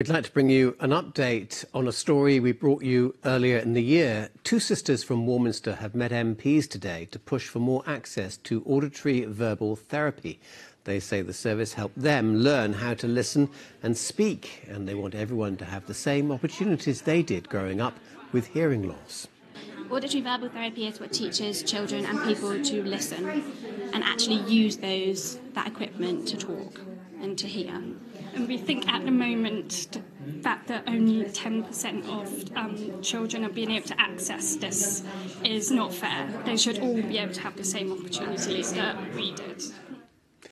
We'd like to bring you an update on a story we brought you earlier in the year. Two sisters from Warminster have met MPs today to push for more access to auditory verbal therapy. They say the service helped them learn how to listen and speak, and they want everyone to have the same opportunities they did growing up with hearing loss. Auditory verbal therapy is what teaches children and people to listen and actually use those that equipment to talk and to hear. And we think at the moment the fact that only 10% of um, children are being able to access this is not fair. They should all be able to have the same opportunities that we did.